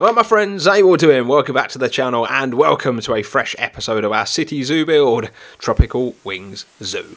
Well, my friends, how you all doing? Welcome back to the channel and welcome to a fresh episode of our City Zoo build, Tropical Wings Zoo.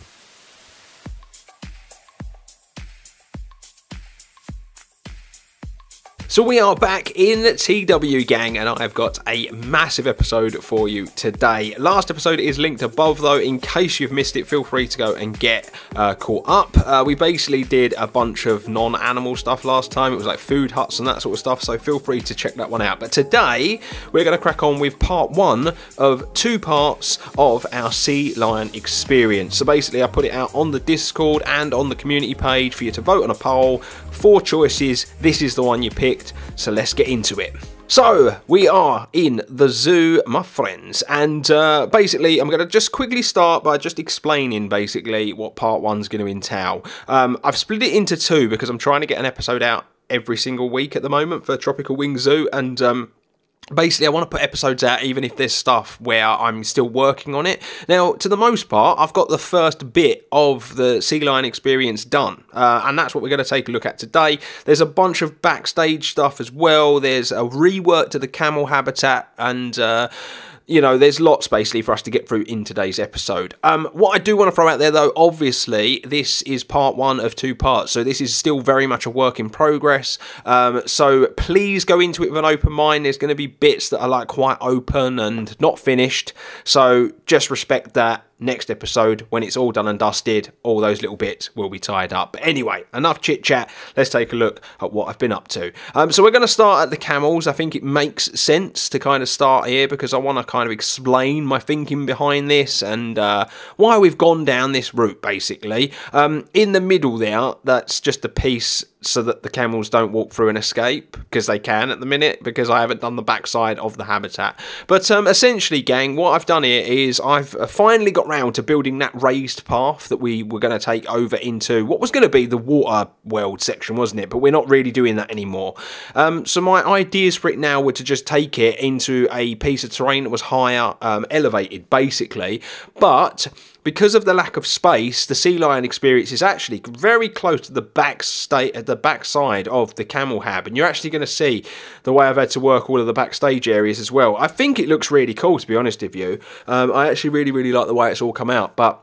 So we are back in TW Gang and I've got a massive episode for you today. Last episode is linked above though, in case you've missed it, feel free to go and get uh, caught up. Uh, we basically did a bunch of non-animal stuff last time, it was like food huts and that sort of stuff, so feel free to check that one out. But today, we're going to crack on with part one of two parts of our sea lion experience. So basically I put it out on the Discord and on the community page for you to vote on a poll, four choices, this is the one you so let's get into it. So, we are in the zoo, my friends, and uh, basically, I'm going to just quickly start by just explaining basically what part one's going to entail. Um, I've split it into two because I'm trying to get an episode out every single week at the moment for Tropical Wing Zoo, and um, basically I want to put episodes out even if there's stuff where I'm still working on it. Now, to the most part, I've got the first bit of the Sea Lion experience done, uh, and that's what we're going to take a look at today. There's a bunch of backstage stuff as well. There's a rework to the camel habitat and. Uh, you know, there's lots basically for us to get through in today's episode. Um, what I do want to throw out there though, obviously, this is part one of two parts, so this is still very much a work in progress. Um, so please go into it with an open mind. There's going to be bits that are like quite open and not finished, so just respect that next episode, when it's all done and dusted, all those little bits will be tied up. But anyway, enough chit chat. Let's take a look at what I've been up to. Um, so we're going to start at the camels. I think it makes sense to kind of start here because I want to kind of explain my thinking behind this and uh, why we've gone down this route, basically. Um, in the middle there, that's just a piece so that the camels don't walk through and escape because they can at the minute because I haven't done the backside of the habitat. But um, essentially, gang, what I've done here is I've uh, finally got round to building that raised path that we were going to take over into what was going to be the water world section, wasn't it? But we're not really doing that anymore. Um, so my ideas for it now were to just take it into a piece of terrain that was higher, um, elevated, basically. But because of the lack of space, the sea lion experience is actually very close to the back state at the back side of the camel hab, and you're actually going to see the way I've had to work all of the backstage areas as well. I think it looks really cool, to be honest with you. Um, I actually really, really like the way it's all come out, but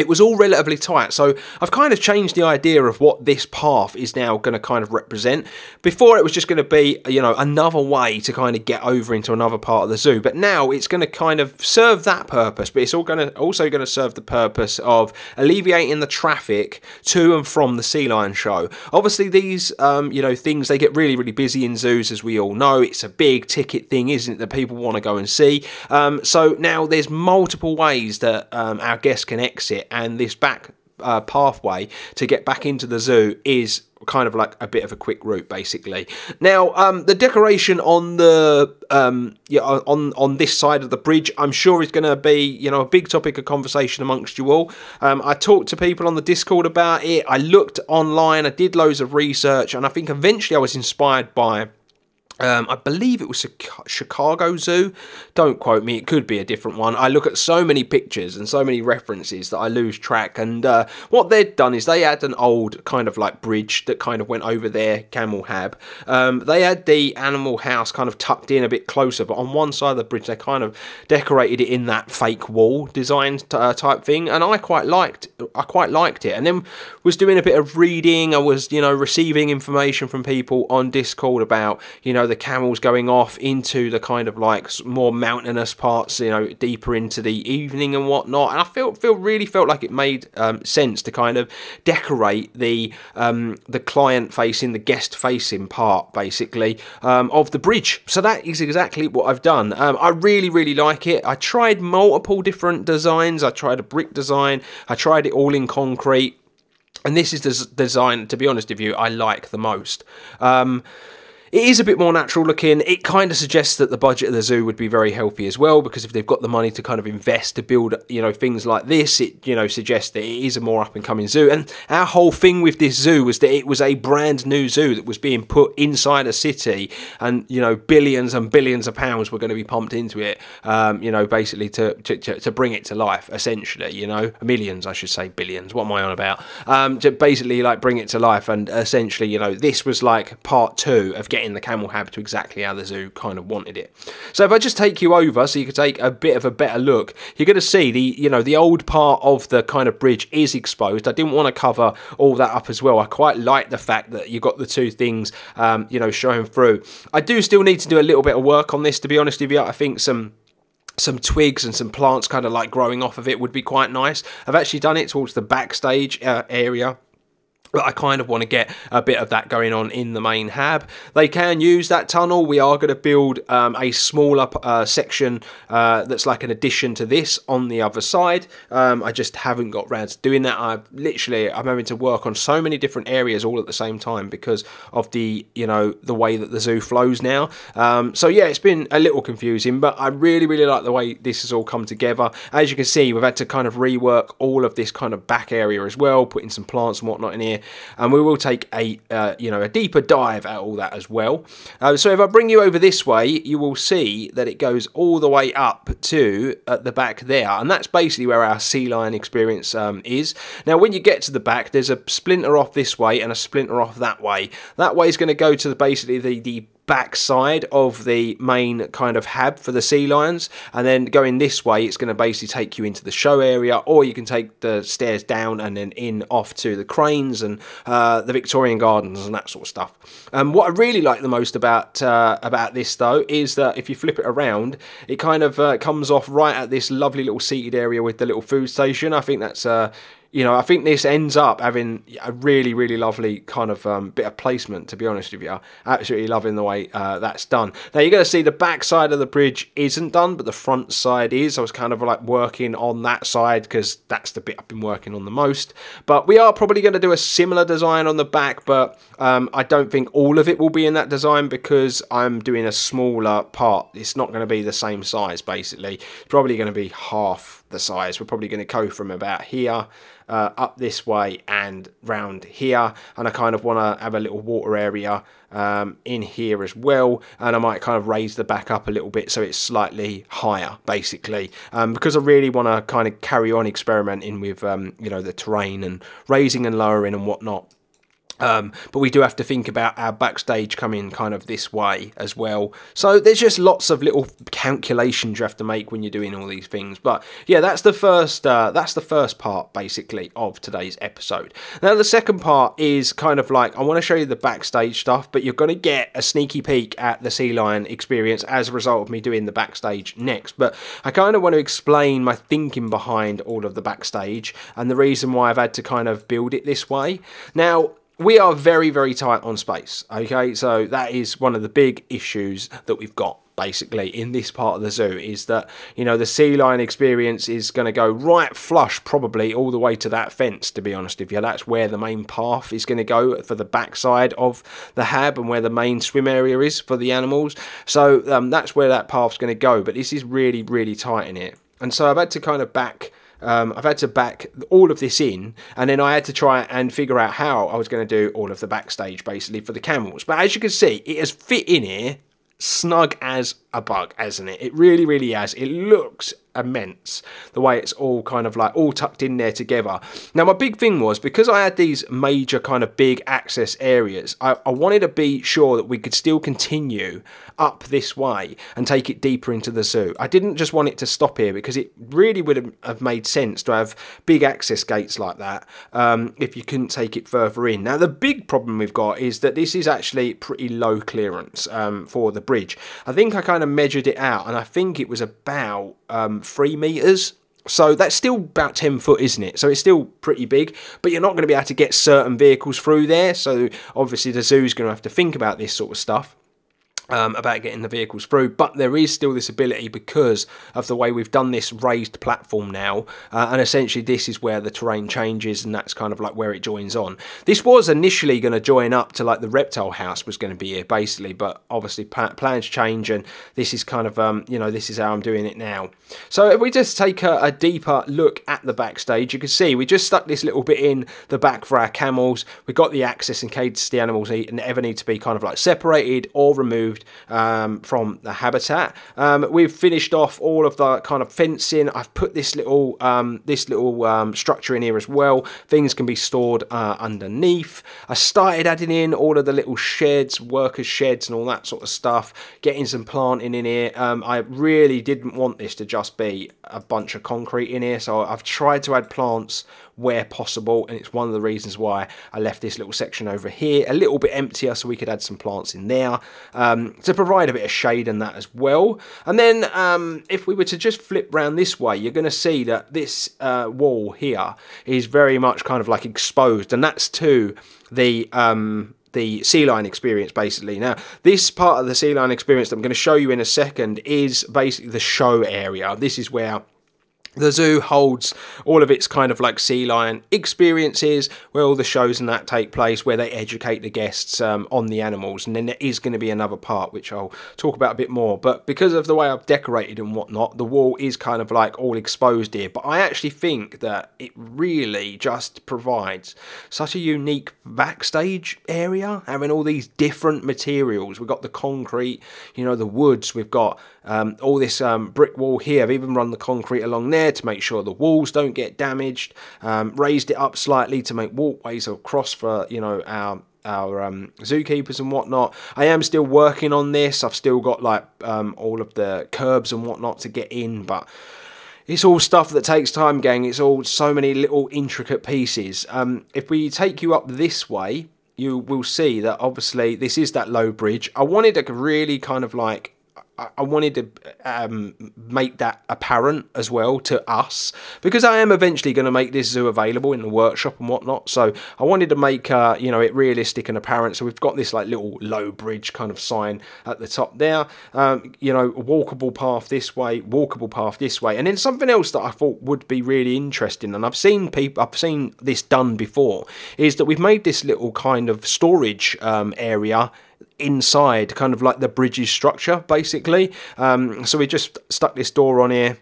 it was all relatively tight. So I've kind of changed the idea of what this path is now going to kind of represent. Before it was just going to be, you know, another way to kind of get over into another part of the zoo. But now it's going to kind of serve that purpose, but it's all going to also going to serve the purpose of alleviating the traffic to and from the sea lion show. Obviously, these, um, you know, things they get really, really busy in zoos, as we all know. It's a big ticket thing, isn't it, that people want to go and see. Um, so now there's multiple ways that um, our guests can exit and this back uh, pathway to get back into the zoo is kind of like a bit of a quick route basically. Now um, the decoration on the um, yeah, on on this side of the bridge i'm sure is going to be you know a big topic of conversation amongst you all. Um, i talked to people on the discord about it. I looked online. I did loads of research and i think eventually i was inspired by um, I believe it was Chicago Zoo. Don't quote me, it could be a different one. I look at so many pictures and so many references that I lose track. And uh, what they'd done is they had an old kind of like bridge that kind of went over their camel hab. Um, they had the animal house kind of tucked in a bit closer, but on one side of the bridge they kind of decorated it in that fake wall design uh, type thing. And I quite liked, I quite liked it. And then was doing a bit of reading. I was, you know, receiving information from people on Discord about, you know, the camels going off into the kind of like more mountainous parts, you know, deeper into the evening and whatnot. And I feel feel really felt like it made um, sense to kind of decorate the um, the client facing, the guest facing part, basically, um, of the bridge. So that is exactly what I've done. Um, I really really like it. I tried multiple different designs. I tried a brick design. I tried it all in concrete. And this is the design, to be honest with you, I like the most. Um, it is a bit more natural looking. It kind of suggests that the budget of the zoo would be very healthy as well, because if they've got the money to kind of invest to build, you know, things like this, it, you know, suggests that it is a more up and coming zoo. And our whole thing with this zoo was that it was a brand new zoo that was being put inside a city, and, you know, billions and billions of pounds were going to be pumped into it, um, you know, basically to, to, to, bring it to life, essentially, you know, millions, I should say, billions. What am I on about? Um, to basically like bring it to life, and essentially, you know, this was like part two of getting getting the camel hab to exactly how the zoo kind of wanted it. So if I just take you over so you can take a bit of a better look, you're going to see the, you know, the old part of the kind of bridge is exposed. I didn't want to cover all that up as well. I quite like the fact that you've got the two things, um, you know, showing through. I do still need to do a little bit of work on this, to be honest with you. I think some some twigs and some plants kind of like growing off of it would be quite nice. I've actually done it towards the backstage uh, area but I kind of want to get a bit of that going on in the main hab. They can use that tunnel. We are going to build um, a smaller uh, section uh, that's like an addition to this on the other side. Um, I just haven't got round to doing that. I literally I'm having to work on so many different areas all at the same time because of the you know the way that the zoo flows now. Um, so yeah, it's been a little confusing, but I really really like the way this has all come together. As you can see, we've had to kind of rework all of this kind of back area as well, putting some plants and whatnot in here and we will take a uh, you know a deeper dive at all that as well. Uh, so if I bring you over this way, you will see that it goes all the way up to at the back there, and that's basically where our sea lion experience um, is. Now, when you get to the back, there's a splinter off this way and a splinter off that way. That way is going to go to the, basically the the back side of the main kind of hab for the sea lions and then going this way it's going to basically take you into the show area or you can take the stairs down and then in off to the cranes and uh, the Victorian gardens and that sort of stuff. Um, what I really like the most about uh, about this though is that if you flip it around it kind of uh, comes off right at this lovely little seated area with the little food station. I think that's uh, you know, I think this ends up having a really, really lovely kind of um, bit of placement, to be honest with you. Absolutely loving the way uh, that's done. Now, you're going to see the back side of the bridge isn't done, but the front side is. I was kind of like working on that side because that's the bit I've been working on the most. But we are probably going to do a similar design on the back, but um, I don't think all of it will be in that design because I'm doing a smaller part. It's not going to be the same size, basically. It's probably going to be half the size. We're probably going to go from about here uh, up this way and round here. And I kind of want to have a little water area um, in here as well. And I might kind of raise the back up a little bit so it's slightly higher basically. Um, because I really want to kind of carry on experimenting with um, you know the terrain and raising and lowering and whatnot um, but we do have to think about our backstage coming kind of this way as well. So there's just lots of little calculations you have to make when you're doing all these things. But yeah, that's the first uh, that's the first part basically of today's episode. Now the second part is kind of like I want to show you the backstage stuff, but you're going to get a sneaky peek at the Sea Lion experience as a result of me doing the backstage next. But I kind of want to explain my thinking behind all of the backstage and the reason why I've had to kind of build it this way. Now we are very, very tight on space. Okay, so that is one of the big issues that we've got basically in this part of the zoo is that you know the sea lion experience is going to go right flush probably all the way to that fence to be honest with you. That's where the main path is going to go for the backside of the hab and where the main swim area is for the animals. So um, that's where that path's going to go but this is really really tight in it. And so I've had to kind of back um, I've had to back all of this in, and then I had to try and figure out how I was going to do all of the backstage basically for the camels. But as you can see, it has fit in here snug as a bug, hasn't it? It really, really has. It looks immense the way it's all kind of like all tucked in there together. Now my big thing was because i had these major kind of big access areas I, I, wanted to be sure that we could still continue up this way and take it deeper into the zoo. I didn't just want it to stop here because it really would have made sense to have big access gates like that um, if you couldn't take it further in. Now the big problem we've got is that this is actually pretty low clearance um, for the bridge. I think i kind of measured it out and i think it was about um, three meters. So that's still about 10 foot, isn't it? So it's still pretty big, but you're not going to be able to get certain vehicles through there. So obviously the zoo's going to have to think about this sort of stuff um, about getting the vehicles through, but there is still this ability because of the way we've done this raised platform now, uh, and essentially this is where the terrain changes, and that's kind of like where it joins on. This was initially going to join up to like the reptile house was going to be here basically, but obviously plans change, and this is kind of um, you know this is how I'm doing it now. So if we just take a, a deeper look at the backstage, you can see we just stuck this little bit in the back for our camels. We've got the access in case the animals ever need to be kind of like separated or removed um, from the habitat. Um, we've finished off all of the kind of fencing. I've put this little um, this little um, structure in here as well. Things can be stored uh, underneath. I started adding in all of the little sheds, workers' sheds, and all that sort of stuff. Getting some planting in here. Um, I really didn't want this to just be a bunch of concrete in here, so I've tried to add plants where possible and it's one of the reasons why I left this little section over here a little bit emptier so we could add some plants in there um, to provide a bit of shade and that as well and then um, if we were to just flip round this way you're going to see that this uh, wall here is very much kind of like exposed and that's to the um, the sea lion experience basically. Now, this part of the sea lion experience that I'm going to show you in a second is basically the show area. This is where the zoo holds all of its kind of like sea lion experiences where all the shows and that take place where they educate the guests um, on the animals. And then there is going to be another part which i'll talk about a bit more. But because of the way i've decorated and whatnot the wall is kind of like all exposed here. But i actually think that it really just provides such a unique backstage area having all these different materials. We've got the concrete you know the woods we've got um, all this um, brick wall here i've even run the concrete along there to make sure the walls don't get damaged. Um, raised it up slightly to make walkways across for you know our our um, zookeepers and whatnot. I am still working on this. I've still got like um, all of the curbs and whatnot to get in, but it's all stuff that takes time, gang. It's all so many little intricate pieces. Um, if we take you up this way, you will see that obviously this is that low bridge. I wanted to really kind of like I wanted to um, make that apparent as well to us because I am eventually going to make this zoo available in the workshop and whatnot. So I wanted to make uh, you know it realistic and apparent. So we've got this like little low bridge kind of sign at the top there. Um, you know, walkable path this way, walkable path this way, and then something else that I thought would be really interesting, and I've seen people, I've seen this done before, is that we've made this little kind of storage um, area inside, kind of like the bridge's structure, basically. Um, so we just stuck this door on here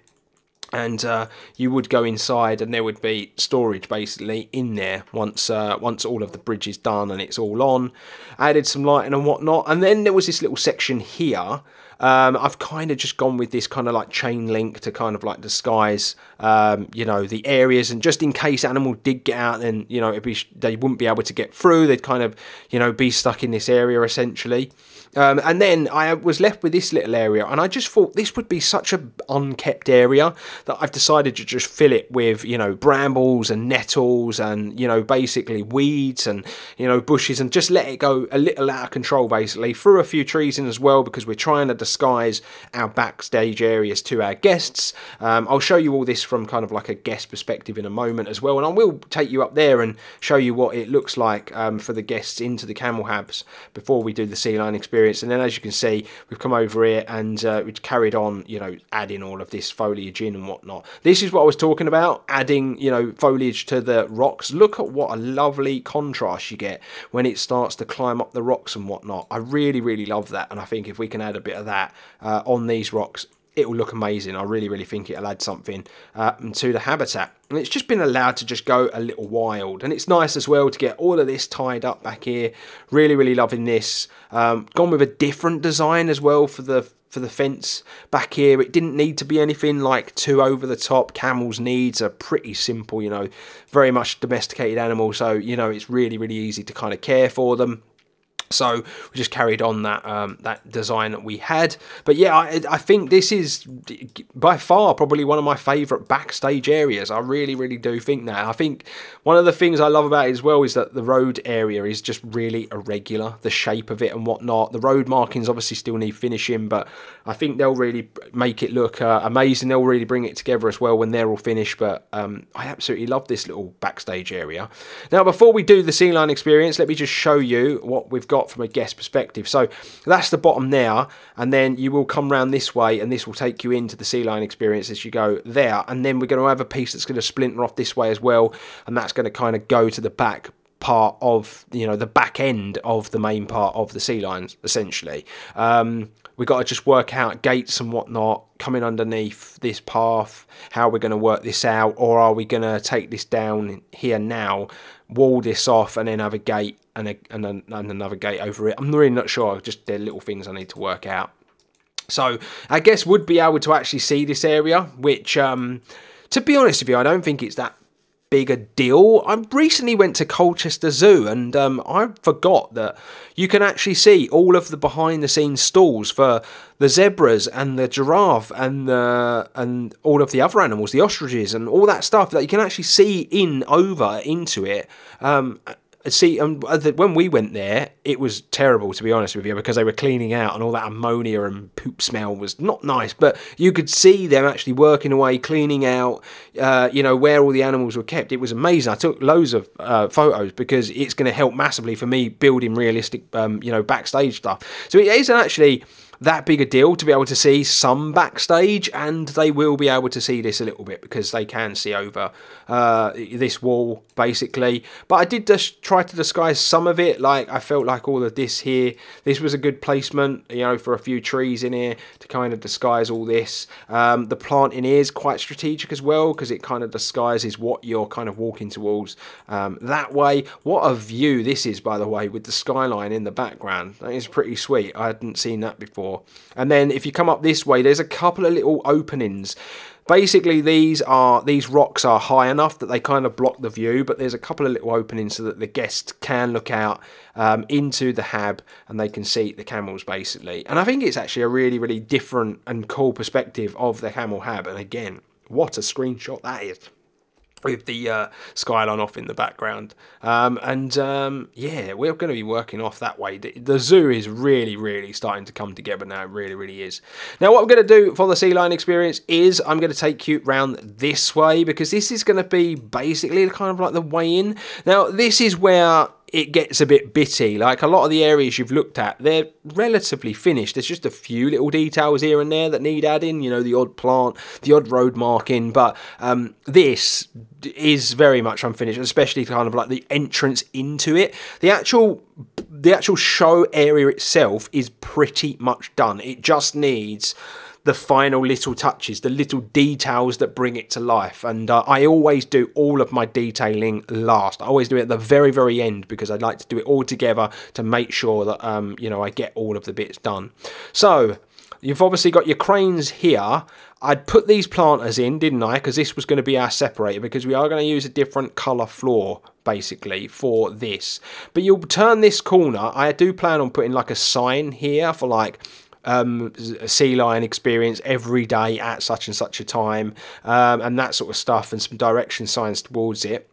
and uh, you would go inside and there would be storage basically in there once uh, once all of the bridge is done and it's all on added some lighting and whatnot and then there was this little section here um, I've kind of just gone with this kind of like chain link to kind of like disguise, um, you know, the areas, and just in case animal did get out, then you know, be, they wouldn't be able to get through. They'd kind of, you know, be stuck in this area essentially. Um, and then I was left with this little area, and I just thought this would be such a unkept area that I've decided to just fill it with, you know, brambles and nettles and, you know, basically weeds and, you know, bushes and just let it go a little out of control, basically. Threw a few trees in as well because we're trying to disguise our backstage areas to our guests. Um, I'll show you all this from kind of like a guest perspective in a moment as well, and I will take you up there and show you what it looks like um, for the guests into the camel habs before we do the sea lion experience experience. And then as you can see, we've come over here and uh, we've carried on, you know, adding all of this foliage in and whatnot. This is what I was talking about, adding, you know, foliage to the rocks. Look at what a lovely contrast you get when it starts to climb up the rocks and whatnot. I really, really love that. And I think if we can add a bit of that uh, on these rocks, it will look amazing. I really, really think it'll add something uh, to the habitat. And it's just been allowed to just go a little wild. And it's nice as well to get all of this tied up back here. Really, really loving this. Um, gone with a different design as well for the for the fence back here. It didn't need to be anything like too over the top. Camel's needs are pretty simple, you know, very much domesticated animal. So, you know, it's really, really easy to kind of care for them. So we just carried on that um, that design that we had. But yeah, I, I think this is by far probably one of my favourite backstage areas. I really, really do think that. I think one of the things I love about it as well is that the road area is just really irregular, the shape of it and whatnot. The road markings obviously still need finishing, but I think they'll really make it look uh, amazing. They'll really bring it together as well when they're all finished. But um, I absolutely love this little backstage area. Now, before we do the sea lion experience, let me just show you what we've got got from a guest perspective. So that's the bottom there, and then you will come round this way, and this will take you into the sea lion experience as you go there. And then we're going to have a piece that's going to splinter off this way as well, and that's going to kind of go to the back part of you know the back end of the main part of the sea lions essentially um, we got to just work out gates and whatnot coming underneath this path how we're going to work this out or are we going to take this down here now wall this off and then have a gate and, a, and, a, and another gate over it. I'm really not sure. Just they're little things I need to work out. So I guess would be able to actually see this area, which, um, to be honest with you, I don't think it's that big a deal. I recently went to Colchester Zoo and um, I forgot that you can actually see all of the behind the scenes stalls for the zebras and the giraffe and the and all of the other animals, the ostriches and all that stuff that you can actually see in over into it. Um, see, um, when we went there, it was terrible to be honest with you because they were cleaning out and all that ammonia and poop smell was not nice. But you could see them actually working away, cleaning out, uh, you know, where all the animals were kept. It was amazing. I took loads of uh, photos because it's going to help massively for me building realistic, um, you know, backstage stuff. So it isn't actually that big a deal to be able to see some backstage, and they will be able to see this a little bit because they can see over uh, this wall basically. But I did just try to disguise some of it. Like I felt like all of this here, this was a good placement, you know, for a few trees in here to kind of disguise all this. Um, the planting is quite strategic as well because it kind of disguises what you're kind of walking towards um, that way. What a view this is, by the way, with the skyline in the background. That is pretty sweet. I hadn't seen that before. And then if you come up this way, there's a couple of little openings. Basically, these are these rocks are high enough that they kind of block the view, but there's a couple of little openings so that the guest can look out um, into the hab and they can see the camels basically. And I think it's actually a really, really different and cool perspective of the camel hab. And again, what a screenshot that is with the uh, skyline off in the background. Um, and um, yeah, we're going to be working off that way. The, the, zoo is really, really starting to come together now. It really, really is. Now, what I'm going to do for the sea lion experience is I'm going to take you round this way because this is going to be basically kind of like the way in. Now, this is where it gets a bit bitty. Like a lot of the areas you've looked at, they're relatively finished. There's just a few little details here and there that need adding, you know, the odd plant, the odd road marking, but um, this is very much unfinished, especially kind of like the entrance into it. The actual the actual show area itself is pretty much done. It just needs the final little touches, the little details that bring it to life. And uh, I always do all of my detailing last. I always do it at the very, very end because I'd like to do it all together to make sure that um, you know I get all of the bits done. So you've obviously got your cranes here. I'd put these planters in, didn't I? Because this was going to be our separator because we are going to use a different colour floor basically for this. But you'll turn this corner. I do plan on putting like a sign here for like um, sea lion experience every day at such and such a time, um, and that sort of stuff, and some direction signs towards it.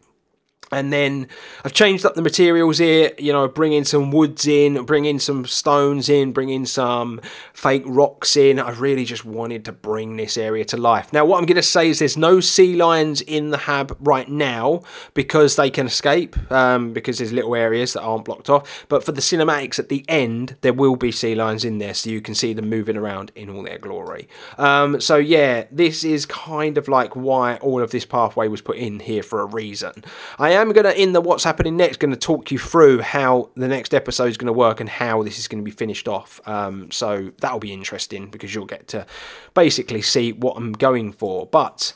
And then I've changed up the materials here, you know, bringing some woods in, bringing some stones in, bringing some fake rocks in. I really just wanted to bring this area to life. Now, what I'm going to say is there's no sea lions in the hab right now because they can escape, um, because there's little areas that aren't blocked off. But for the cinematics at the end, there will be sea lions in there so you can see them moving around in all their glory. Um, so, yeah, this is kind of like why all of this pathway was put in here for a reason. I am going to, in the what's happening next, going to talk you through how the next episode is going to work and how this is going to be finished off. Um, so that'll be interesting because you'll get to basically see what I'm going for. But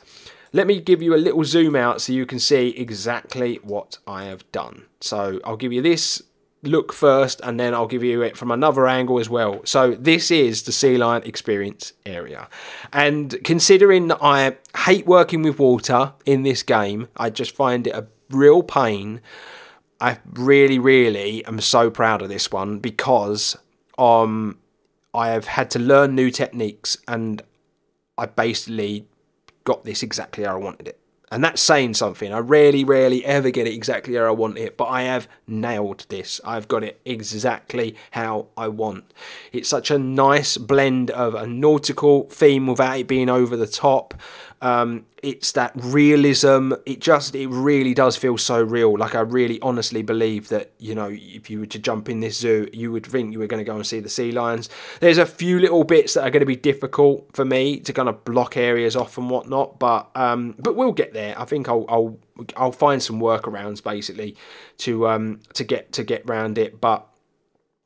let me give you a little zoom out so you can see exactly what I have done. So I'll give you this look first and then I'll give you it from another angle as well. So this is the Sea Lion Experience area. And considering that I hate working with water in this game, I just find it a real pain. I really, really am so proud of this one because um, I have had to learn new techniques and I basically got this exactly how I wanted it. And that's saying something. I rarely, rarely ever get it exactly how I want it, but I have nailed this. I've got it exactly how I want. It's such a nice blend of a nautical theme without it being over the top. Um, it's that realism. It just, it really does feel so real. Like I really honestly believe that, you know, if you were to jump in this zoo, you would think you were going to go and see the sea lions. There's a few little bits that are going to be difficult for me to kind of block areas off and whatnot, but um, but we'll get there. I think I'll I'll I'll find some workarounds basically to um to get to get round it, but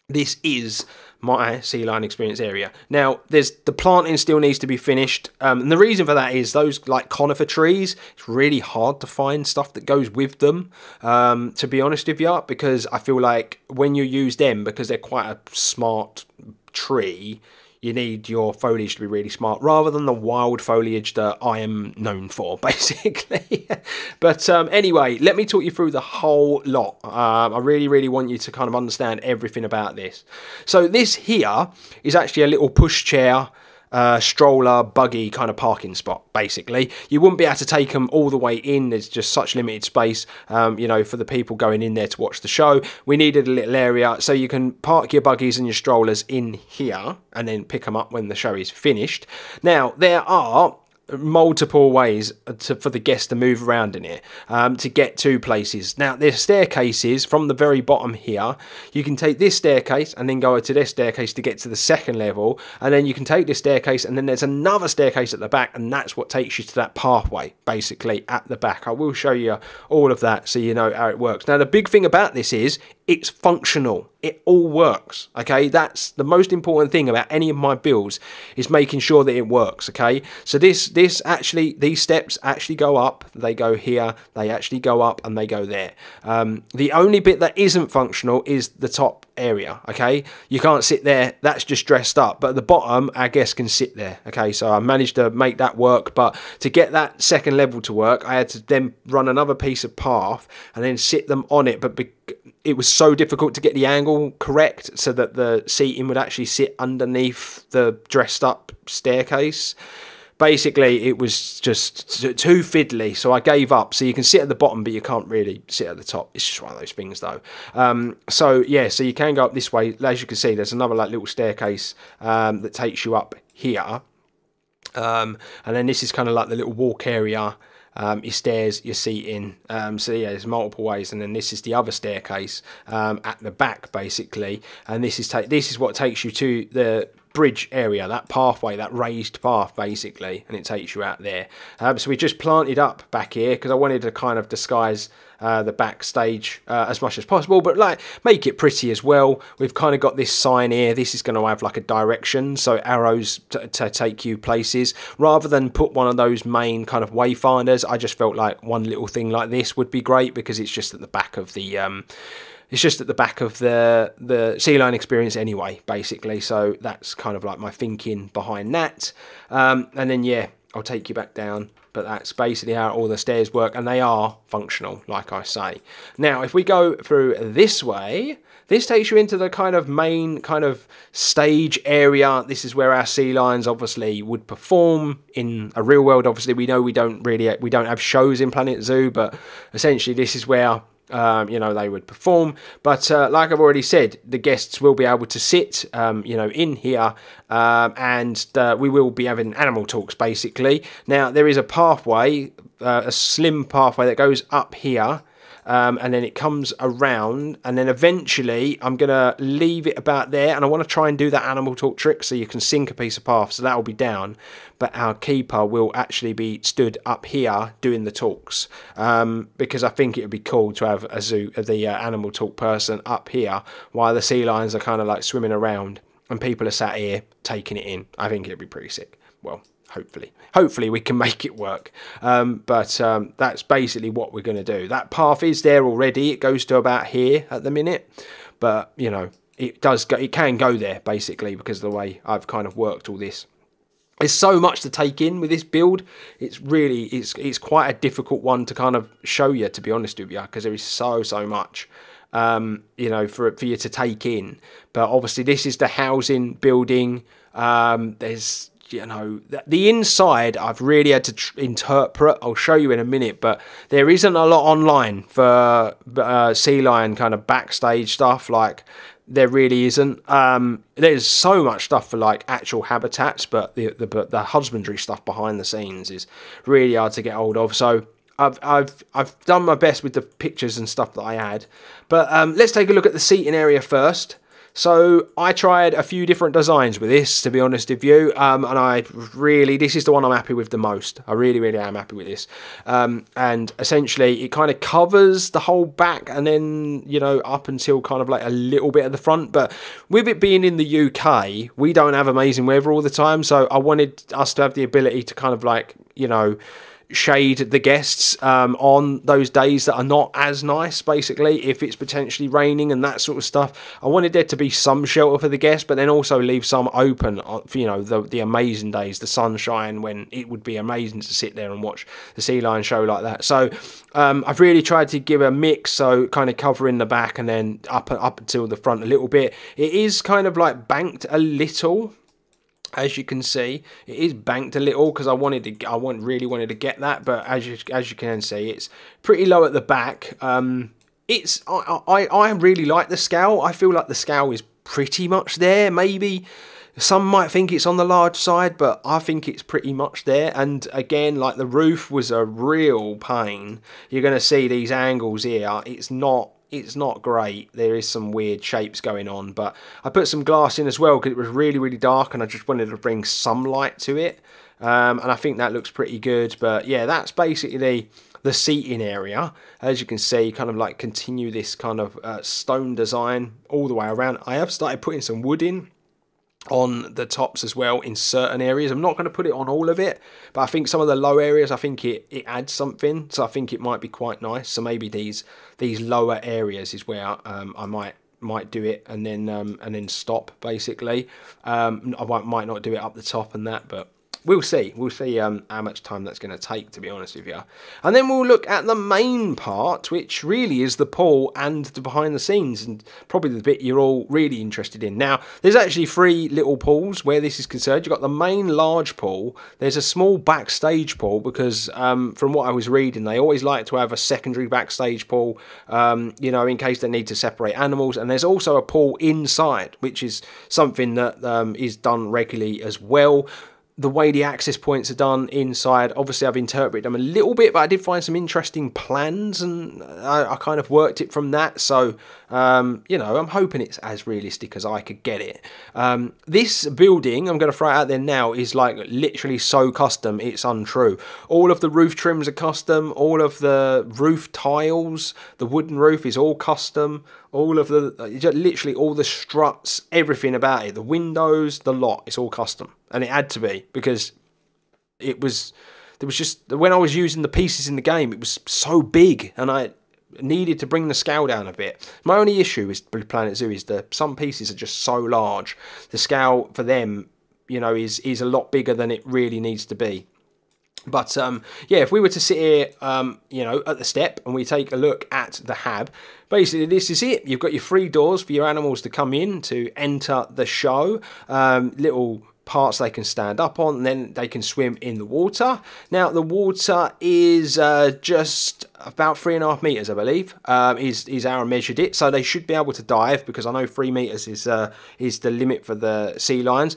this is my sea lion experience area. Now, there's the planting still needs to be finished, um, and the reason for that is those like conifer trees. It's really hard to find stuff that goes with them. Um, to be honest with you, because I feel like when you use them, because they're quite a smart tree, you need your foliage to be really smart rather than the wild foliage that I am known for, basically. but um, anyway, let me talk you through the whole lot. Um, I really, really want you to kind of understand everything about this. So, this here is actually a little pushchair uh, stroller, buggy kind of parking spot, basically. You wouldn't be able to take them all the way in. There's just such limited space, um, you know, for the people going in there to watch the show. We needed a little area so you can park your buggies and your strollers in here and then pick them up when the show is finished. Now, there are multiple ways to, for the guests to move around in it um, to get to places. Now, there's staircases from the very bottom here. You can take this staircase and then go to this staircase to get to the second level, and then you can take this staircase and then there's another staircase at the back, and that's what takes you to that pathway basically at the back. I will show you all of that so you know how it works. Now, the big thing about this is it's functional. It all works. Okay, that's the most important thing about any of my builds is making sure that it works. Okay, so this this actually these steps actually go up. They go here. They actually go up and they go there. Um, the only bit that isn't functional is the top area. Okay, you can't sit there. That's just dressed up. But at the bottom, our guests can sit there. Okay, so I managed to make that work. But to get that second level to work, I had to then run another piece of path and then sit them on it. But it was so difficult to get the angle correct so that the seating would actually sit underneath the dressed up staircase. Basically, it was just too fiddly, so I gave up. So you can sit at the bottom, but you can't really sit at the top. It's just one of those things, though. Um, so yeah, so you can go up this way. As you can see, there's another like little staircase um, that takes you up here, um, and then this is kind of like the little walk area um, your stairs, your seating. Um, so yeah, there's multiple ways, and then this is the other staircase um, at the back, basically. And this is this is what takes you to the bridge area, that pathway, that raised path, basically, and it takes you out there. Um, so we just planted up back here because I wanted to kind of disguise uh, the backstage uh, as much as possible, but like make it pretty as well. We've kind of got this sign here. This is going to have like a direction, so arrows to, take you places. Rather than put one of those main kind of wayfinders, I just felt like one little thing like this would be great because it's just at the back of the. Um, it's just at the back of the the sea lion experience anyway, basically. So that's kind of like my thinking behind that. Um, and then yeah, I'll take you back down but that's basically how all the stairs work and they are functional like I say. Now if we go through this way this takes you into the kind of main kind of stage area. This is where our sea lions obviously would perform in a real world. Obviously, we know we don't really we don't have shows in Planet Zoo, but essentially this is where um, you know, they would perform. But uh, like I've already said, the guests will be able to sit, um, you know, in here um, and uh, we will be having animal talks basically. Now, there is a pathway, uh, a slim pathway that goes up here um, and then it comes around and then eventually I'm gonna leave it about there and I want to try and do that animal talk trick so you can sink a piece of path so that will be down. But our keeper will actually be stood up here doing the talks um, because I think it would be cool to have a zoo the uh, animal talk person up here while the sea lions are kind of like swimming around and people are sat here taking it in. I think it'd be pretty sick. Well hopefully. Hopefully we can make it work. Um, but um, that's basically what we're going to do. That path is there already. It goes to about here at the minute. But you know it does go it can go there basically because of the way I've kind of worked all this. There's so much to take in with this build. It's really it's it's quite a difficult one to kind of show you to be honest with you because there is so so much um, you know for for you to take in. But obviously this is the housing building. Um, there's you know, the inside I've really had to interpret. I'll show you in a minute, but there isn't a lot online for uh, Sea Lion kind of backstage stuff. Like, there really isn't. Um, there's so much stuff for like actual habitats, but the, the the husbandry stuff behind the scenes is really hard to get hold of. So I've I've I've done my best with the pictures and stuff that I had. But um, let's take a look at the seating area first. So I tried a few different designs with this, to be honest with you, um, and I really this is the one I'm happy with the most. I really, really am happy with this, um, and essentially it kind of covers the whole back and then you know up until kind of like a little bit of the front. But with it being in the UK, we don't have amazing weather all the time, so I wanted us to have the ability to kind of like you know shade the guests um, on those days that are not as nice, basically, if it's potentially raining and that sort of stuff. I wanted there to be some shelter for the guests, but then also leave some open for, you know, the, the amazing days, the sunshine, when it would be amazing to sit there and watch the Sea Lion show like that. So um, I've really tried to give a mix, so kind of covering the back and then up, up until the front a little bit. It is kind of like banked a little as you can see it is banked a little because I wanted to I want really wanted to get that but as you as you can see it's pretty low at the back. Um it's I, I I really like the scale I feel like the scale is pretty much there maybe. Some might think it's on the large side but I think it's pretty much there. And again like the roof was a real pain. You're going to see these angles here. It's not it's not great. There is some weird shapes going on, but I put some glass in as well because it was really, really dark and I just wanted to bring some light to it. Um, and I think that looks pretty good. But yeah, that's basically the, seating area. As you can see, kind of like continue this kind of uh, stone design all the way around. I have started putting some wood in on the tops as well in certain areas. I'm not going to put it on all of it, but I think some of the low areas, I think it, it adds something. So I think it might be quite nice. So maybe these these lower areas is where um, I might might do it and then um, and then stop basically. Um, I might, might not do it up the top and that, but we'll see. We'll see um, how much time that's going to take, to be honest with you. And then we'll look at the main part, which really is the pool and the behind the scenes, and probably the bit you're all really interested in. Now, there's actually three little pools where this is concerned. You've got the main large pool, there's a small backstage pool, because um, from what I was reading, they always like to have a secondary backstage pool, um, you know, in case they need to separate animals. And there's also a pool inside, which is something that um, is done regularly as well the way the access points are done inside, obviously I've interpreted them a little bit, but I did find some interesting plans and I, I kind of worked it from that. So, um, you know, I'm hoping it's as realistic as I could get it. Um, this building, I'm going to throw it out there now, is like literally so custom, it's untrue. All of the roof trims are custom, all of the roof tiles, the wooden roof is all custom all of the uh, literally all the struts everything about it the windows the lot it's all custom and it had to be because it was there was just when I was using the pieces in the game, it was so big, and I needed to bring the scale down a bit. My only issue with Planet Zoo is that some pieces are just so large. The scale for them, you know, is is a lot bigger than it really needs to be. But um, yeah, if we were to sit here, um, you know, at the step and we take a look at the hab, basically this is it. You've got your three doors for your animals to come in to enter the show. Um, little parts they can stand up on and then they can swim in the water now the water is uh, just about three and a half meters i believe um, is is our measured it. So they should be able to dive because i know three meters is uh, is the limit for the sea lions.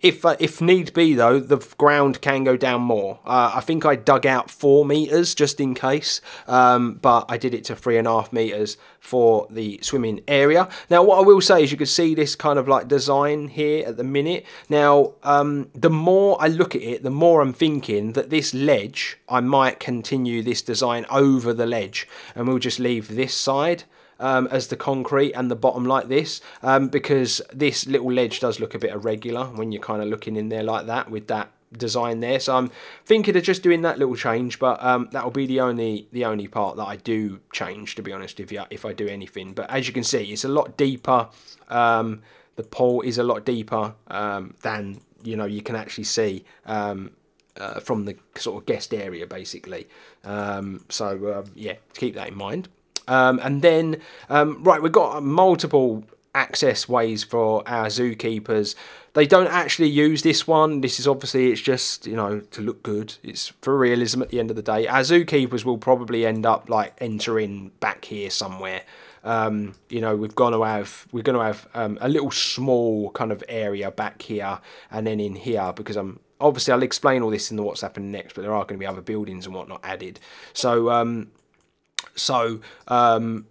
If uh, if need be though the ground can go down more. Uh, i think i dug out four meters just in case um, but i did it to three and a half meters for the swimming area. Now what i will say is you can see this kind of like design here at the minute. Now um, the more i look at it the more i'm thinking that this ledge i might continue this design over the ledge. And we'll just leave this side um, as the concrete and the bottom like this um, because this little ledge does look a bit irregular when you're kind of looking in there like that with that design there. So I'm thinking of just doing that little change but um, that will be the only the only part that I do change to be honest if you if I do anything. But as you can see it's a lot deeper um, the pole is a lot deeper um, than you know you can actually see um, uh, from the sort of guest area basically um, so uh, yeah keep that in mind um, and then, um, right, we've got multiple access ways for our zookeepers. They don't actually use this one. This is obviously, it's just, you know, to look good. It's for realism at the end of the day. Our zookeepers will probably end up like entering back here somewhere. Um, you know, we've going to have we're going to have um, a little small kind of area back here and then in here because I'm obviously I'll explain all this in the what's happening next, but there are going to be other buildings and whatnot added. So um, so um,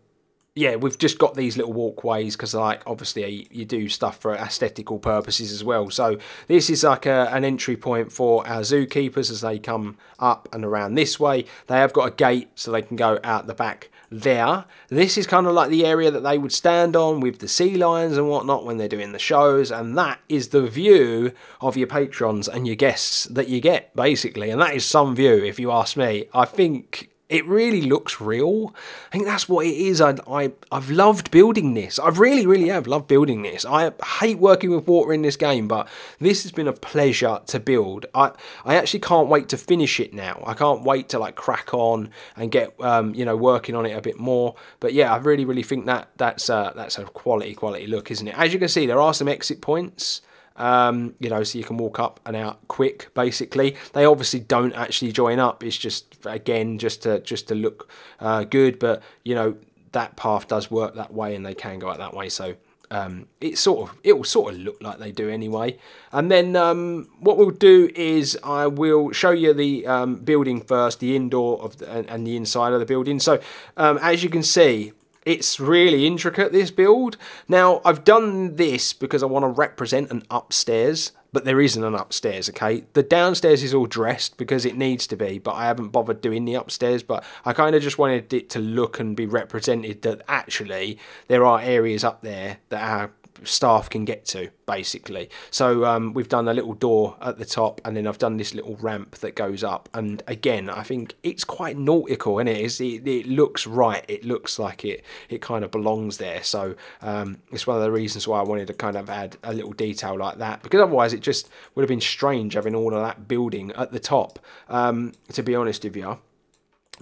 yeah, we've just got these little walkways because, like, obviously you do stuff for aesthetical purposes as well. So this is like a, an entry point for our zookeepers as they come up and around this way. They have got a gate so they can go out the back there. This is kind of like the area that they would stand on with the sea lions and whatnot when they're doing the shows, and that is the view of your patrons and your guests that you get basically, and that is some view if you ask me. I think it really looks real. I think that's what it is. I, I, I've loved building this. I really, really have loved building this. I hate working with water in this game, but this has been a pleasure to build. I, I actually can't wait to finish it now. I can't wait to like crack on and get, um, you know, working on it a bit more. But yeah, I really, really think that that's a, that's a quality, quality look, isn't it? As you can see, there are some exit points. Um, you know, so you can walk up and out quick. Basically, they obviously don't actually join up. It's just again just to just to look uh, good, but you know that path does work that way, and they can go out that way. So um, it sort of it will sort of look like they do anyway. And then um, what we'll do is I will show you the um, building first, the indoor of the, and, and, the inside of the building. So um, as you can see, it's really intricate, this build. Now, I've done this because I want to represent an upstairs, but there isn't an upstairs, okay? The downstairs is all dressed because it needs to be, but I haven't bothered doing the upstairs, but I kind of just wanted it to look and be represented that actually there are areas up there that are staff can get to basically. So um, we've done a little door at the top and then I've done this little ramp that goes up. And again I think it's quite nautical and it? Is it, it, looks right. It looks like it it kind of belongs there. So um, it's one of the reasons why I wanted to kind of add a little detail like that because otherwise it just would have been strange having all of that building at the top. Um, to be honest with you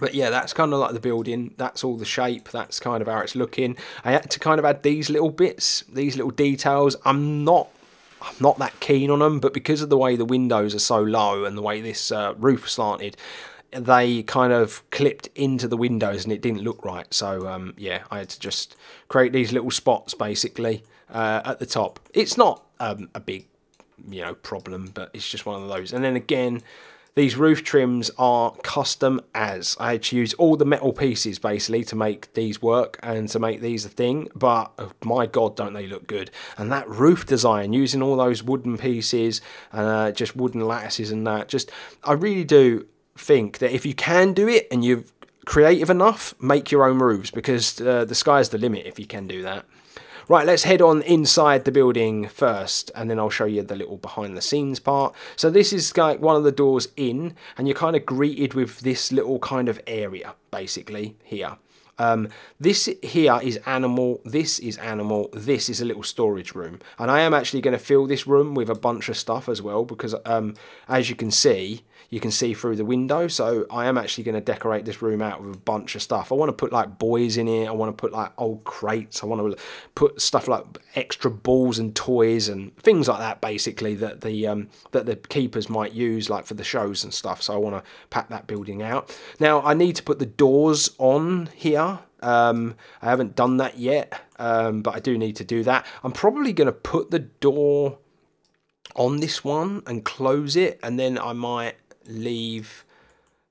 but yeah, that's kind of like the building. That's all the shape. That's kind of how it's looking. I had to kind of add these little bits, these little details. I'm not I'm not that keen on them, but because of the way the windows are so low and the way this uh, roof slanted, they kind of clipped into the windows and it didn't look right. So um, yeah, I had to just create these little spots basically uh, at the top. It's not um, a big you know problem, but it's just one of those. And then again, these roof trims are custom as. I had to use all the metal pieces basically to make these work and to make these a thing, but oh my god, don't they look good. And that roof design, using all those wooden pieces, uh, just wooden lattices and that, just, I really do think that if you can do it and you're creative enough, make your own roofs because uh, the sky's the limit if you can do that. Right, let's head on inside the building first, and then I'll show you the little behind the scenes part. So this is like one of the doors in, and you're kind of greeted with this little kind of area, basically, here. Um, this here is animal, this is animal, this is a little storage room. And I am actually going to fill this room with a bunch of stuff as well because um, as you can see, you can see through the window. So I am actually going to decorate this room out with a bunch of stuff. I want to put like buoys in here. I want to put like old crates. I want to put stuff like extra balls and toys and things like that basically that the um, that the keepers might use like for the shows and stuff. So I want to pack that building out. Now I need to put the doors on here. Um, I haven't done that yet, um, but I do need to do that. I'm probably going to put the door on this one and close it and then I might leave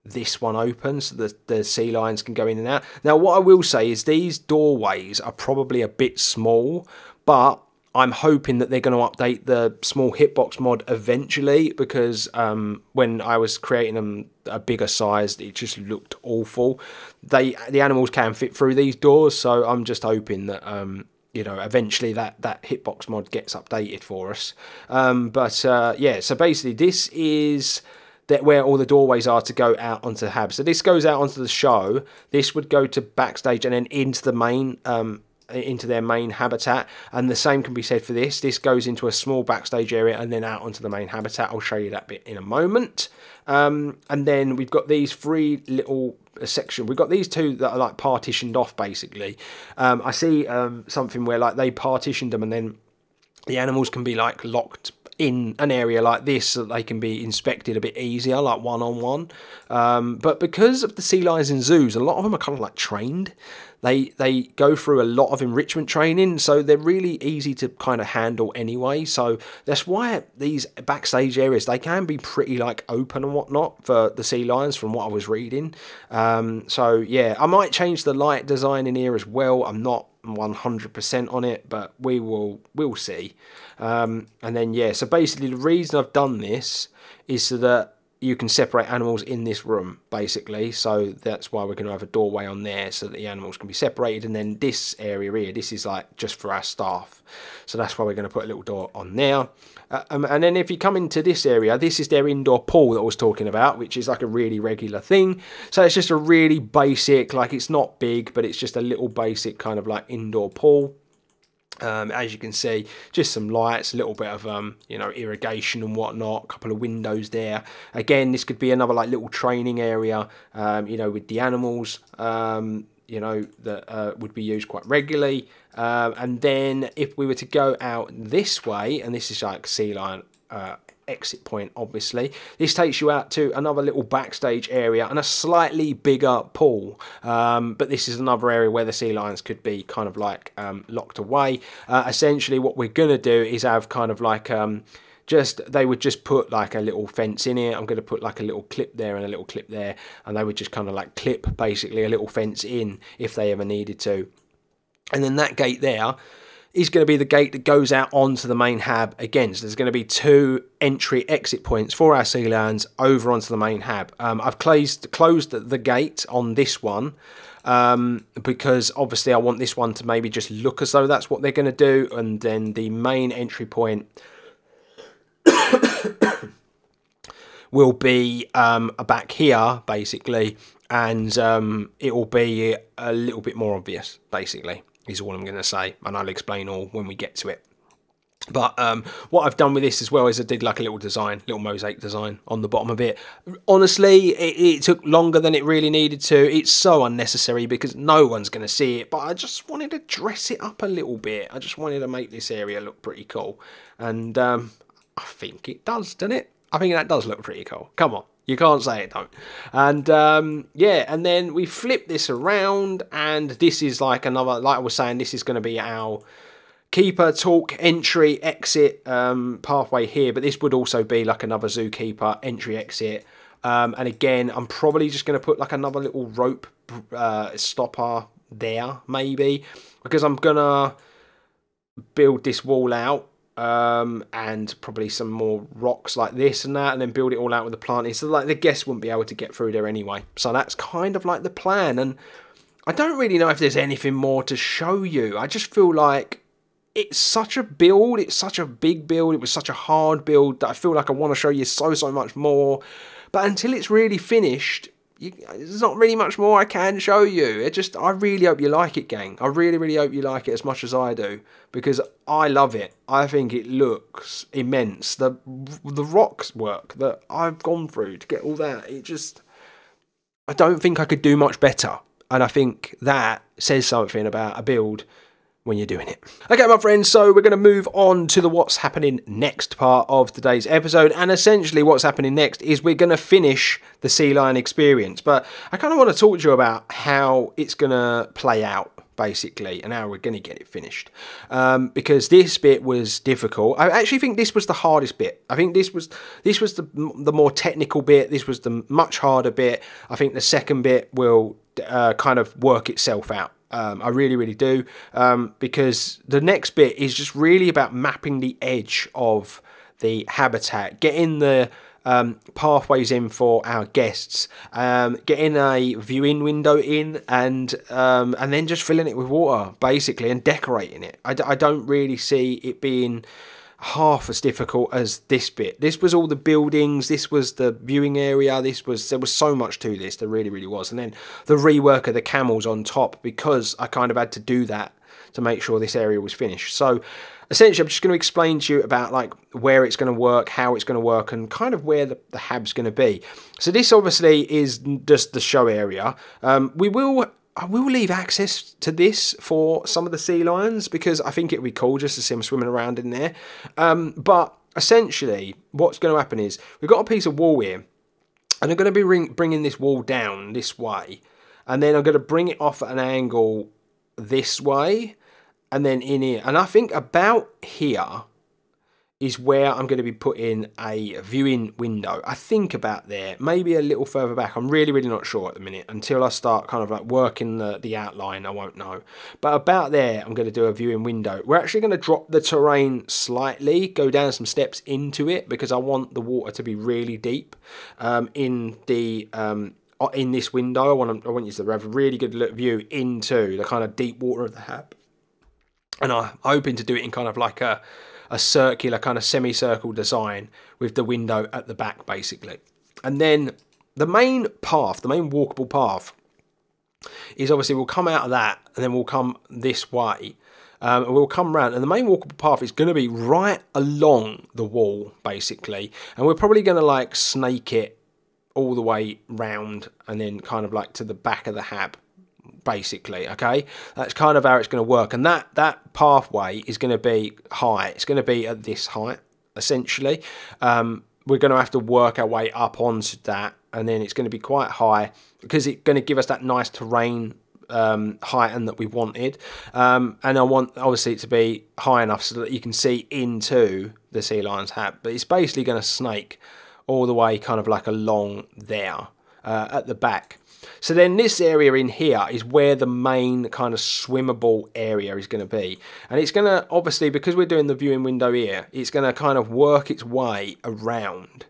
this one open so that the sea lions can go in and out. Now, what I will say is these doorways are probably a bit small, but I'm hoping that they're going to update the small hitbox mod eventually because um, when I was creating them a bigger size, it just looked awful. They the animals can fit through these doors, so I'm just hoping that um, you know eventually that that hitbox mod gets updated for us. Um, but uh, yeah, so basically this is that where all the doorways are to go out onto the hab. So this goes out onto the show. This would go to backstage and then into the main um, into their main habitat. And the same can be said for this. This goes into a small backstage area and then out onto the main habitat. I'll show you that bit in a moment. Um, and then we've got these three little uh, section we've got these two that are like partitioned off basically. Um, i see um, something where like they partitioned them and then the animals can be like locked in an area like this so that they can be inspected a bit easier, like one on one. But because of the sea lions in zoos, a lot of them are kind of like trained. They they go through a lot of enrichment training, so they're really easy to kind of handle anyway. So that's why these backstage areas they can be pretty like open and whatnot for the sea lions, from what I was reading. Um, so yeah, I might change the light design in here as well. I'm not 100% on it, but we will we'll see. Um, and then yeah, so basically the reason I've done this is so that you can separate animals in this room basically. So that's why we're going to have a doorway on there so that the animals can be separated. And then this area here this is like just for our staff. So that's why we're going to put a little door on there. Uh, um, and then if you come into this area this is their indoor pool that I was talking about which is like a really regular thing. So it's just a really basic like it's not big but it's just a little basic kind of like indoor pool um, as you can see, just some lights, a little bit of um, you know irrigation and whatnot, a couple of windows there. Again, this could be another like little training area, um, you know, with the animals, um, you know, that uh, would be used quite regularly. Um, and then if we were to go out this way, and this is like sea lion uh, exit point, obviously. This takes you out to another little backstage area and a slightly bigger pool. Um, but this is another area where the sea lions could be kind of like um, locked away. Uh, essentially, what we're going to do is have kind of like... Um, just they would just put like a little fence in here i'm going to put like a little clip there and a little clip there and they would just kind of like clip basically a little fence in if they ever needed to and then that gate there is going to be the gate that goes out onto the main hab again. So there's going to be two entry exit points for our sea lions over onto the main hab. Um, I've closed, closed the gate on this one um, because obviously I want this one to maybe just look as though that's what they're going to do. And then the main entry point will be um, back here basically and um, it will be a little bit more obvious basically is all I'm going to say, and I'll explain all when we get to it. But um, what I've done with this as well is I did like a little design, little mosaic design on the bottom of it. Honestly, it, it took longer than it really needed to. It's so unnecessary because no one's going to see it. But I just wanted to dress it up a little bit. I just wanted to make this area look pretty cool. And um, I think it does, doesn't it? I think that does look pretty cool. Come on. You can't say it don't. And um, yeah, and then we flip this around, and this is like another, like I was saying, this is going to be our keeper talk entry exit um, pathway here, but this would also be like another zookeeper entry exit. Um, and again, I'm probably just going to put like another little rope uh, stopper there, maybe, because I'm going to build this wall out um, and probably some more rocks like this and that, and then build it all out with the planting. So like the guests wouldn't be able to get through there anyway. So that's kind of like the plan. And I don't really know if there's anything more to show you. I just feel like it's such a build. It's such a big build. It was such a hard build that I feel like I want to show you so so much more. But until it's really finished, you, there's not really much more I can show you. It just, I really hope you like it, gang. I really, really hope you like it as much as I do because I love it. I think it looks immense. The the rocks work that I've gone through to get all that, it just, I don't think I could do much better. And I think that says something about a build when you're doing it. Okay, my friends, so we're going to move on to the what's happening next part of today's episode. And essentially, what's happening next is we're going to finish the Sea Lion experience. But I kind of want to talk to you about how it's going to play out basically, and how we're going to get it finished. Um, because this bit was difficult. I actually think this was the hardest bit. I think this was this was the the more technical bit. This was the much harder bit. I think the second bit will uh, kind of work itself out. Um, I really, really do. Um, because the next bit is just really about mapping the edge of the habitat, getting the um, pathways in for our guests, um, getting a viewing window in, and um, and then just filling it with water, basically, and decorating it. I d- I don't really see it being half as difficult as this bit. This was all the buildings, this was the viewing area, this was there was so much to this, there really, really was. And then the rework of the camels on top because I kind of had to do that to make sure this area was finished. So essentially I'm just going to explain to you about like where it's going to work, how it's going to work and kind of where the, the hab's going to be. So this obviously is just the show area. Um, we will I will leave access to this for some of the sea lions because I think it would be cool just to see them swimming around in there. Um, but essentially, what's going to happen is we've got a piece of wall here, and I'm going to be ring, bringing this wall down this way, and then I'm going to bring it off at an angle this way, and then in here. And I think about here is where I'm going to be putting a viewing window. I think about there, maybe a little further back. I'm really, really not sure at the minute. Until I start kind of like working the, the outline, I won't know. But about there, I'm going to do a viewing window. We're actually going to drop the terrain slightly, go down some steps into it because I want the water to be really deep um, in the um, in this window. I want, I want you to have a really good look view into the kind of deep water of the Hab. And I'm hoping to do it in kind of like a a circular kind of semicircle design with the window at the back basically. And then the main path, the main walkable path is obviously we'll come out of that and then we'll come this way. Um, and we'll come round and the main walkable path is going to be right along the wall basically and we're probably going to like snake it all the way round and then kind of like to the back of the hab basically okay? That's kind of how it's going to work and that that pathway is going to be high. It's going to be at this height essentially. Um, we're going to have to work our way up onto that and then it's going to be quite high because it's going to give us that nice terrain um, height and that we wanted. Um, and I want obviously to be high enough so that you can see into the sea lion's hat but it's basically going to snake all the way kind of like along there uh, at the back so then this area in here is where the main kind of swimmable area is going to be. And it's going to, obviously, because we're doing the viewing window here, it's going to kind of work its way around,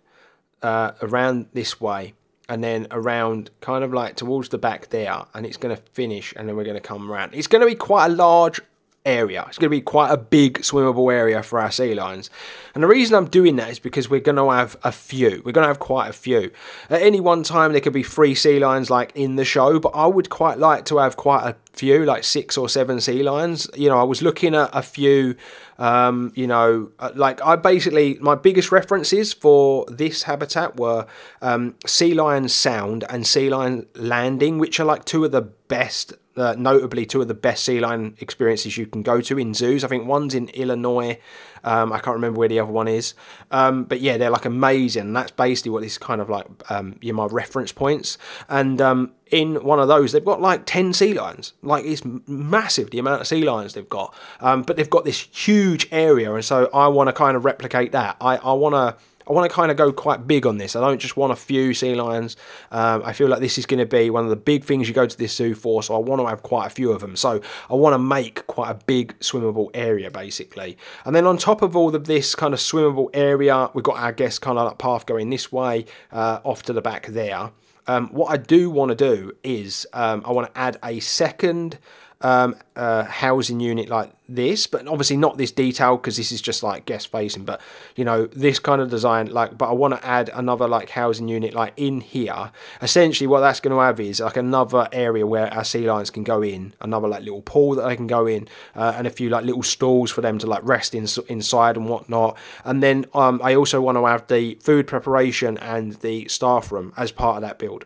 uh, around this way. And then around kind of like towards the back there. And it's going to finish and then we're going to come around. It's going to be quite a large area. It's going to be quite a big swimmable area for our sea lions. And the reason I'm doing that is because we're going to have a few. We're going to have quite a few. At any one time, there could be three sea lions like in the show, but I would quite like to have quite a few, like six or seven sea lions. You know, I was looking at a few, um, you know, uh, like I basically, my biggest references for this habitat were um, Sea Lion Sound and Sea Lion Landing, which are like two of the best uh, notably two of the best sea lion experiences you can go to in zoos. I think one's in Illinois. Um, I can't remember where the other one is. Um, but yeah, they're like amazing. That's basically what this kind of like, um, you know, my reference points. And um, in one of those, they've got like 10 sea lions. Like it's massive, the amount of sea lions they've got. Um, but they've got this huge area. And so I want to kind of replicate that. I, I want to I want to kind of go quite big on this. I don't just want a few sea lions. Um, I feel like this is going to be one of the big things you go to this zoo for, so I want to have quite a few of them. So I want to make quite a big swimmable area, basically. And then on top of all of this kind of swimmable area, we've got our guest kind of like path going this way, uh, off to the back there. Um, what I do want to do is um, I want to add a second um, housing unit like this, but obviously not this detail because this is just like guest facing. But you know this kind of design, like, but I want to add another like housing unit like in here. Essentially, what that's going to have is like another area where our sea lions can go in, another like little pool that they can go in, uh, and a few like little stalls for them to like rest in, inside and whatnot. And then um, I also want to have the food preparation and the staff room as part of that build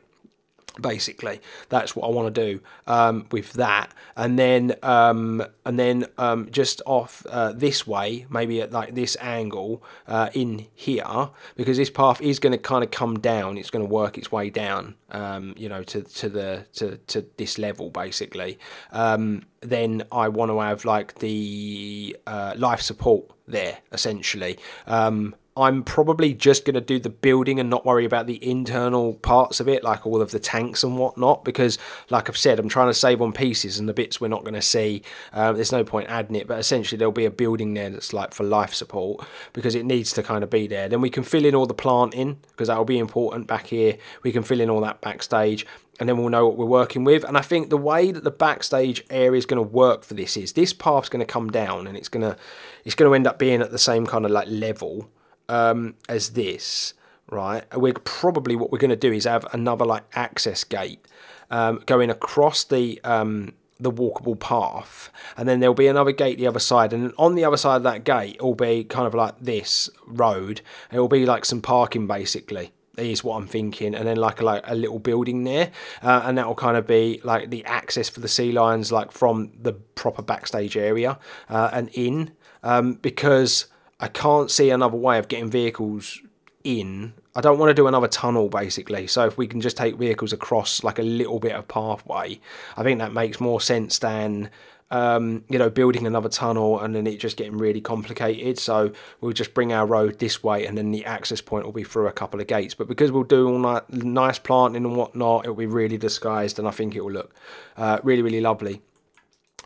basically. That's what i want to do um, with that. And then um, and then um, just off uh, this way maybe at like this angle uh, in here because this path is going to kind of come down. It's going to work its way down um, you know to, to the to, to this level basically. Um, then i want to have like the uh, life support there essentially. Um, I'm probably just going to do the building and not worry about the internal parts of it, like all of the tanks and whatnot, because, like I've said, I'm trying to save on pieces and the bits we're not going to see. Um, there's no point adding it, but essentially there'll be a building there that's like for life support because it needs to kind of be there. Then we can fill in all the planting because that will be important back here. We can fill in all that backstage and then we'll know what we're working with. And I think the way that the backstage area is going to work for this is this path's going to come down and it's going to it's going to end up being at the same kind of like level um, as this, right? We're probably what we're going to do is have another like access gate um, going across the um, the walkable path, and then there'll be another gate the other side, and on the other side of that gate, it'll be kind of like this road. It will be like some parking basically is what I'm thinking, and then like a, like a little building there, uh, and that will kind of be like the access for the sea lions, like from the proper backstage area uh, and in, um, because I can't see another way of getting vehicles in. I don't want to do another tunnel basically. So if we can just take vehicles across like a little bit of pathway, I think that makes more sense than um, you know, building another tunnel and then it just getting really complicated. So we'll just bring our road this way and then the access point will be through a couple of gates. But because we'll do all that nice planting and whatnot, it'll be really disguised and I think it will look uh, really, really lovely.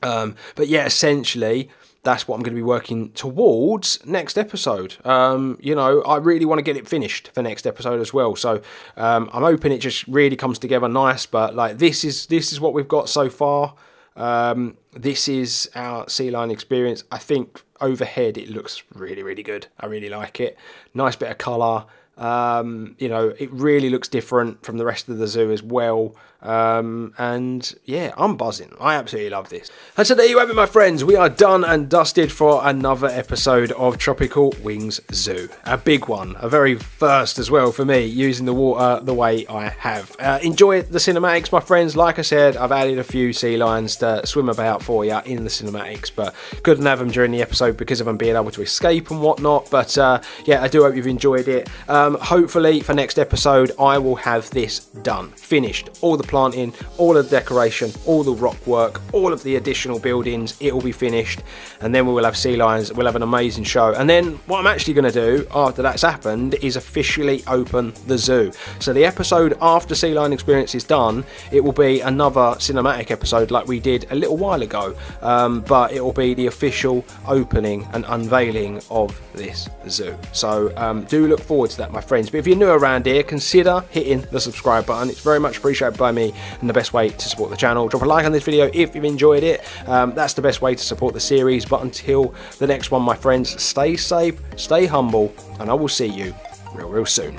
Um, but yeah, essentially, that's what I'm going to be working towards next episode. Um, you know, I really want to get it finished for next episode as well. So um, I'm hoping it just really comes together nice. But like this is this is what we've got so far. Um, this is our sea lion experience. I think overhead it looks really really good. I really like it. Nice bit of colour. Um, you know, it really looks different from the rest of the zoo as well. Um, and yeah, I'm buzzing. I absolutely love this. And so there you have it, my friends. We are done and dusted for another episode of Tropical Wings Zoo. A big one, a very first as well for me, using the water the way I have. Uh, enjoy the cinematics, my friends. Like I said, I've added a few sea lions to swim about for you in the cinematics, but couldn't have them during the episode because of them being able to escape and whatnot. But uh, yeah, I do hope you've enjoyed it. Um, hopefully, for next episode, I will have this done, finished, all the planting, all of the decoration, all the rock work, all of the additional buildings. It will be finished, and then we will have sea lions. We'll have an amazing show. And then what I'm actually going to do after that's happened is officially open the zoo. So the episode after Sea Lion Experience is done, it will be another cinematic episode like we did a little while ago, um, but it will be the official opening and unveiling of this zoo. So um, do look forward to that, my friends. But if you're new around here, consider hitting the subscribe button. It's very much appreciated by me and the best way to support the channel. Drop a like on this video if you've enjoyed it. Um, that's the best way to support the series. But until the next one, my friends, stay safe, stay humble, and I will see you real, real soon.